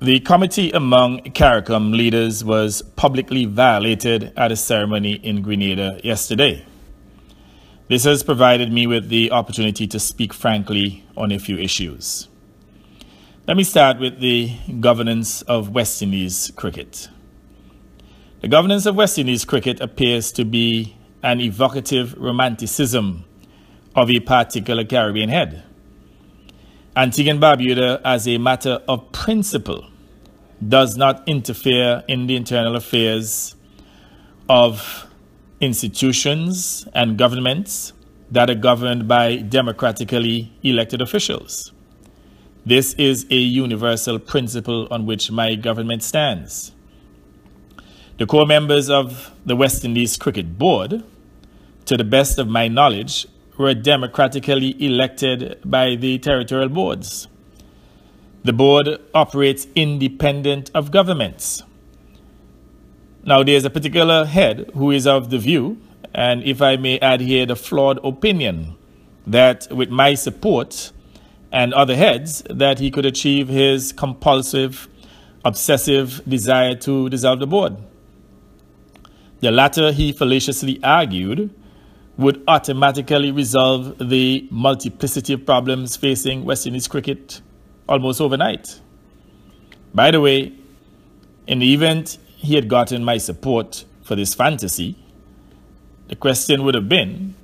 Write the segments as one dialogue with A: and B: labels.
A: The committee among CARICOM leaders was publicly violated at a ceremony in Grenada yesterday. This has provided me with the opportunity to speak frankly on a few issues. Let me start with the governance of West Indies cricket. The governance of West Indies cricket appears to be an evocative romanticism of a particular Caribbean head. Antigua and Barbuda, as a matter of principle, does not interfere in the internal affairs of institutions and governments that are governed by democratically elected officials. This is a universal principle on which my government stands. The core members of the West Indies Cricket Board, to the best of my knowledge, were democratically elected by the territorial boards. The board operates independent of governments. Now, there's a particular head who is of the view, and if I may add here the flawed opinion, that with my support and other heads, that he could achieve his compulsive, obsessive desire to dissolve the board. The latter, he fallaciously argued, would automatically resolve the multiplicity of problems facing West Indies cricket almost overnight. By the way, in the event he had gotten my support for this fantasy, the question would have been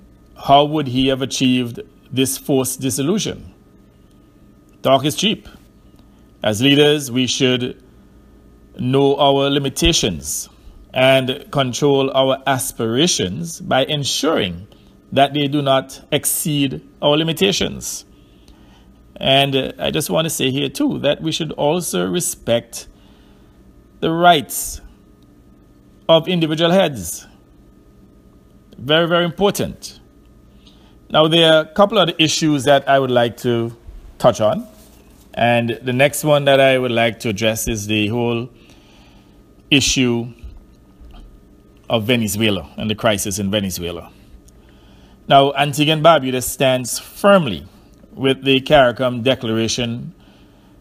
A: how would he have achieved this forced dissolution? Talk is cheap. As leaders, we should know our limitations and control our aspirations by ensuring that they do not exceed our limitations. And I just want to say here too that we should also respect the rights of individual heads. Very, very important. Now, there are a couple of issues that I would like to touch on. And the next one that I would like to address is the whole issue of Venezuela and the crisis in Venezuela. Now, Antigua and Barbuda stands firmly with the CARICOM declaration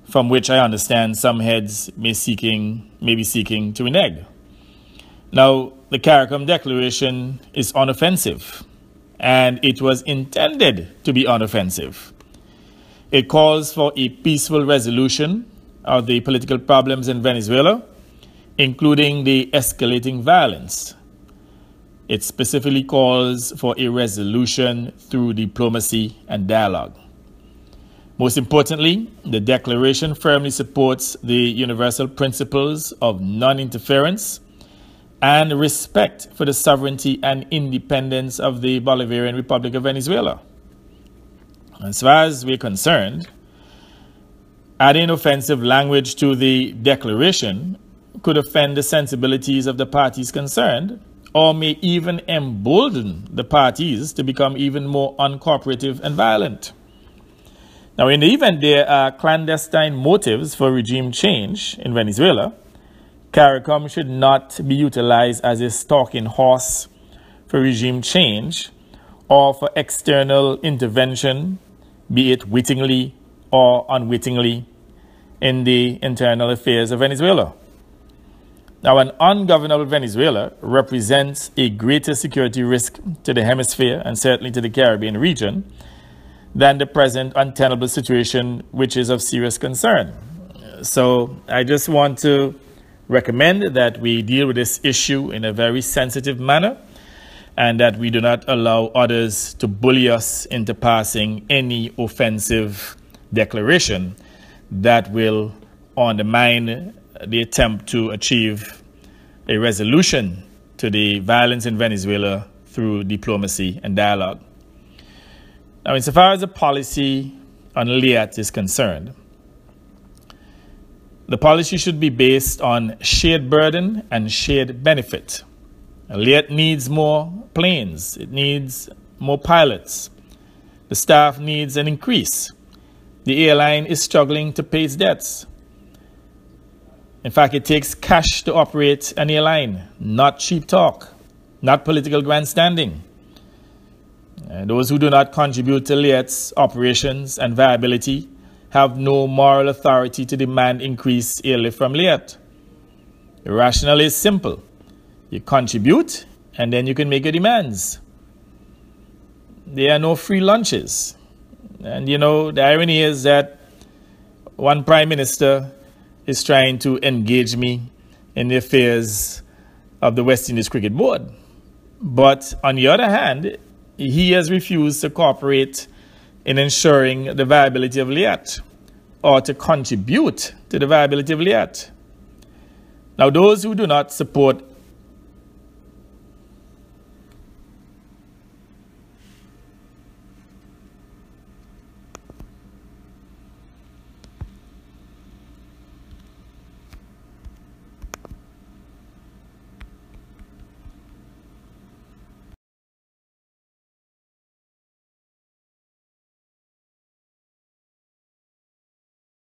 A: from which I understand some heads may, seeking, may be seeking to renege. Now, the CARICOM declaration is unoffensive, and it was intended to be unoffensive. It calls for a peaceful resolution of the political problems in Venezuela, including the escalating violence it specifically calls for a resolution through diplomacy and dialogue. Most importantly, the declaration firmly supports the universal principles of non interference and respect for the sovereignty and independence of the Bolivarian Republic of Venezuela. As far as we're concerned, adding offensive language to the declaration could offend the sensibilities of the parties concerned or may even embolden the parties to become even more uncooperative and violent. Now, in the event there are clandestine motives for regime change in Venezuela, CARICOM should not be utilized as a stalking horse for regime change or for external intervention, be it wittingly or unwittingly, in the internal affairs of Venezuela. Now, an ungovernable Venezuela represents a greater security risk to the hemisphere and certainly to the Caribbean region than the present untenable situation, which is of serious concern. So, I just want to recommend that we deal with this issue in a very sensitive manner and that we do not allow others to bully us into passing any offensive declaration that will undermine the attempt to achieve a resolution to the violence in Venezuela through diplomacy and dialogue. Now, insofar as the policy on LIAT is concerned, the policy should be based on shared burden and shared benefit. LIAT needs more planes, it needs more pilots. The staff needs an increase. The airline is struggling to pay its debts. In fact, it takes cash to operate an airline, not cheap talk, not political grandstanding. And those who do not contribute to LIAT's operations and viability have no moral authority to demand increased airlift from Liat. The rationale is simple. You contribute and then you can make your demands. There are no free lunches. And you know, the irony is that one prime minister is trying to engage me in the affairs of the West Indies Cricket Board. But on the other hand, he has refused to cooperate in ensuring the viability of Liat or to contribute to the viability of Liat. Now, those who do not support